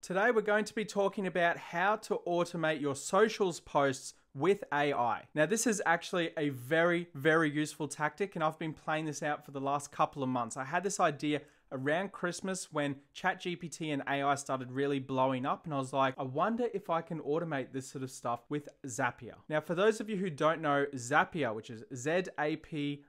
Today we're going to be talking about how to automate your socials posts with AI. Now this is actually a very, very useful tactic and I've been playing this out for the last couple of months. I had this idea around Christmas when ChatGPT and AI started really blowing up and I was like, I wonder if I can automate this sort of stuff with Zapier. Now for those of you who don't know, Zapier, which is Z-A-P-I-E-R,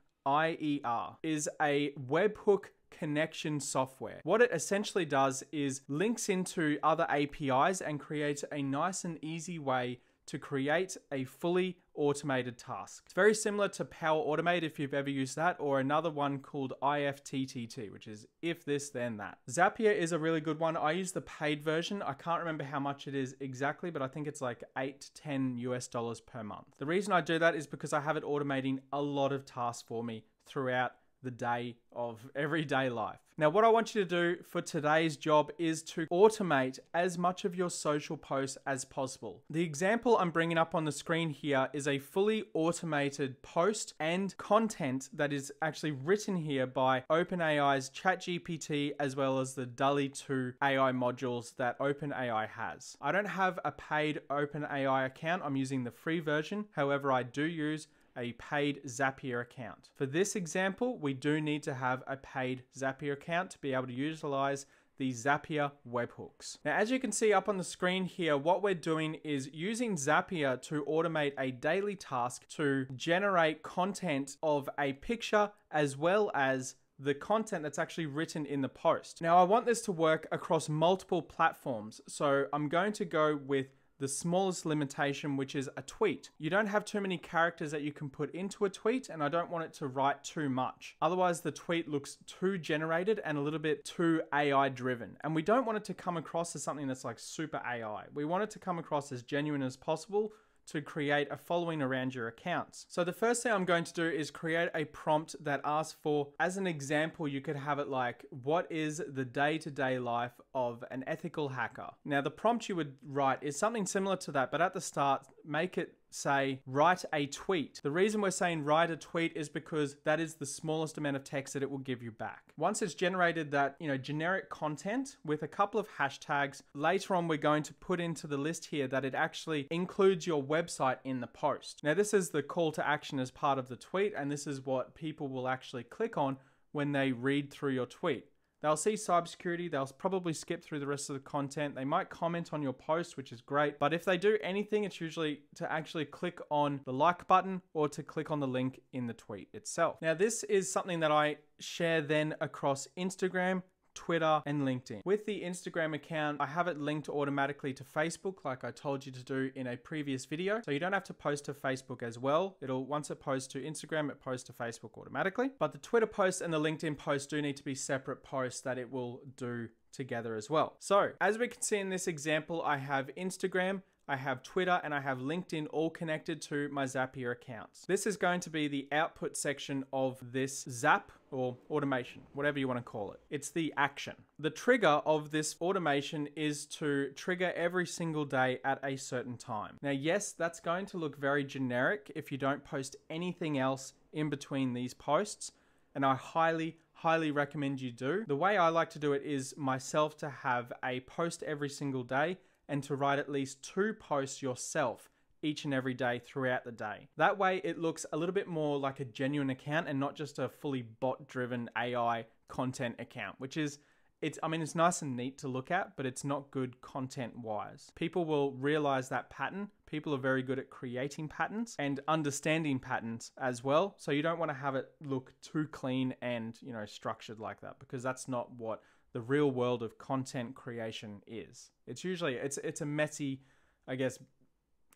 is a webhook connection software. What it essentially does is links into other APIs and creates a nice and easy way to create a fully automated task. It's very similar to Power Automate if you've ever used that, or another one called IFTTT, which is if this, then that. Zapier is a really good one. I use the paid version. I can't remember how much it is exactly, but I think it's like 8 to 10 US dollars per month. The reason I do that is because I have it automating a lot of tasks for me throughout the day of everyday life. Now, what I want you to do for today's job is to automate as much of your social posts as possible. The example I'm bringing up on the screen here is a fully automated post and content that is actually written here by OpenAI's ChatGPT as well as the DALL-E 2 AI modules that OpenAI has. I don't have a paid OpenAI account, I'm using the free version. However, I do use a paid Zapier account. For this example, we do need to have a paid Zapier account to be able to utilize the Zapier webhooks. Now, as you can see up on the screen here, what we're doing is using Zapier to automate a daily task to generate content of a picture as well as the content that's actually written in the post. Now, I want this to work across multiple platforms, so I'm going to go with the smallest limitation, which is a tweet. You don't have too many characters that you can put into a tweet, and I don't want it to write too much. Otherwise, the tweet looks too generated and a little bit too AI driven. And we don't want it to come across as something that's like super AI. We want it to come across as genuine as possible to create a following around your accounts. So the first thing I'm going to do is create a prompt that asks for, as an example, you could have it like, what is the day-to-day -day life of an ethical hacker? Now the prompt you would write is something similar to that, but at the start, make it say write a tweet. The reason we're saying write a tweet is because that is the smallest amount of text that it will give you back. Once it's generated that, you know, generic content with a couple of hashtags, later on we're going to put into the list here that it actually includes your website in the post. Now this is the call to action as part of the tweet and this is what people will actually click on when they read through your tweet. They'll see cybersecurity, they'll probably skip through the rest of the content. They might comment on your post, which is great. But if they do anything, it's usually to actually click on the like button or to click on the link in the tweet itself. Now, this is something that I share then across Instagram, Twitter, and LinkedIn. With the Instagram account, I have it linked automatically to Facebook like I told you to do in a previous video. So you don't have to post to Facebook as well. It'll, once it posts to Instagram, it posts to Facebook automatically. But the Twitter post and the LinkedIn post do need to be separate posts that it will do together as well. So as we can see in this example, I have Instagram, I have Twitter, and I have LinkedIn all connected to my Zapier accounts. This is going to be the output section of this Zap or automation, whatever you want to call it. It's the action. The trigger of this automation is to trigger every single day at a certain time. Now, yes, that's going to look very generic if you don't post anything else in between these posts, and I highly, highly recommend you do. The way I like to do it is myself to have a post every single day and to write at least two posts yourself each and every day throughout the day. That way, it looks a little bit more like a genuine account and not just a fully bot driven AI content account, which is. It's, I mean, it's nice and neat to look at, but it's not good content wise. People will realize that pattern. People are very good at creating patterns and understanding patterns as well. So you don't want to have it look too clean and, you know, structured like that because that's not what the real world of content creation is. It's usually it's it's a messy, I guess,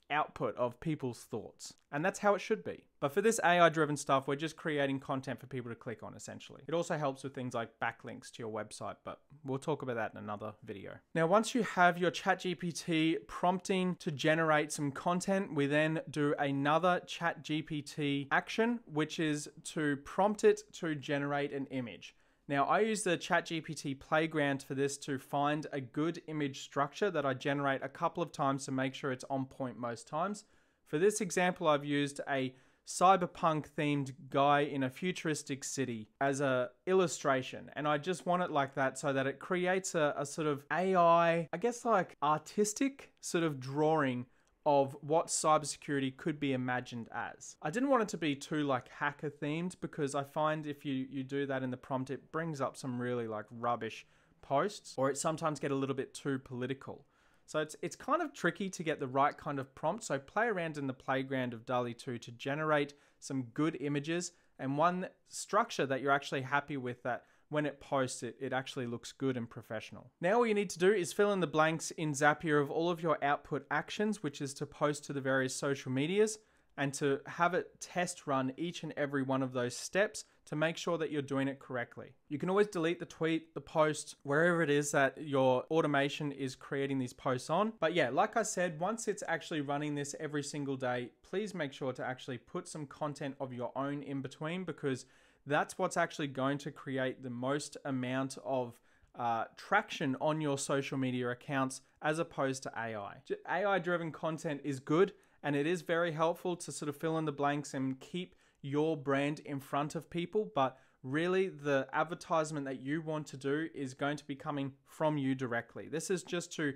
output of people's thoughts. And that's how it should be. But for this AI driven stuff, we're just creating content for people to click on essentially. It also helps with things like backlinks to your website, but we'll talk about that in another video. Now, once you have your ChatGPT prompting to generate some content, we then do another ChatGPT action, which is to prompt it to generate an image. Now I use the ChatGPT playground for this to find a good image structure that I generate a couple of times to make sure it's on point most times. For this example, I've used a cyberpunk themed guy in a futuristic city as a illustration and i just want it like that so that it creates a, a sort of ai i guess like artistic sort of drawing of what cybersecurity could be imagined as. I didn't want it to be too like hacker themed because I find if you you do that in the prompt it brings up some really like rubbish posts or it sometimes get a little bit too political. So it's it's kind of tricky to get the right kind of prompt. So play around in the playground of DALL-E 2 to generate some good images and one structure that you're actually happy with that when it posts it, it actually looks good and professional. Now all you need to do is fill in the blanks in Zapier of all of your output actions, which is to post to the various social medias and to have it test run each and every one of those steps to make sure that you're doing it correctly. You can always delete the tweet, the post, wherever it is that your automation is creating these posts on. But yeah, like I said, once it's actually running this every single day, please make sure to actually put some content of your own in between because that's what's actually going to create the most amount of uh, traction on your social media accounts as opposed to AI. AI driven content is good and it is very helpful to sort of fill in the blanks and keep your brand in front of people, but really the advertisement that you want to do is going to be coming from you directly. This is just to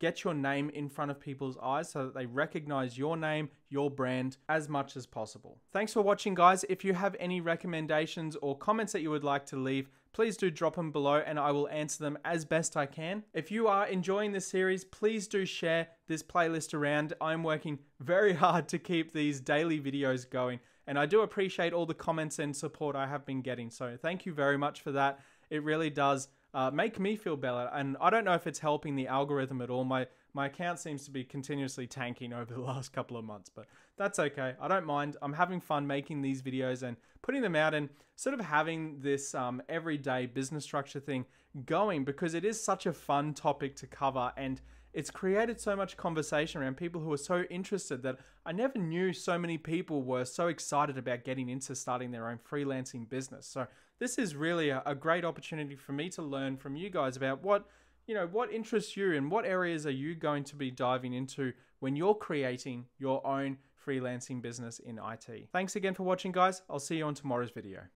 get your name in front of people's eyes so that they recognize your name, your brand as much as possible. Thanks for watching, guys. If you have any recommendations or comments that you would like to leave, please do drop them below and I will answer them as best I can. If you are enjoying this series, please do share this playlist around. I'm working very hard to keep these daily videos going and I do appreciate all the comments and support I have been getting. So thank you very much for that. It really does uh, make me feel better. And I don't know if it's helping the algorithm at all. My my account seems to be continuously tanking over the last couple of months, but that's okay. I don't mind. I'm having fun making these videos and putting them out and sort of having this um, everyday business structure thing going because it is such a fun topic to cover and it's created so much conversation around people who are so interested that I never knew so many people were so excited about getting into starting their own freelancing business. So this is really a, a great opportunity for me to learn from you guys about what you know what interests you and what areas are you going to be diving into when you're creating your own freelancing business in IT. Thanks again for watching guys. I'll see you on tomorrow's video.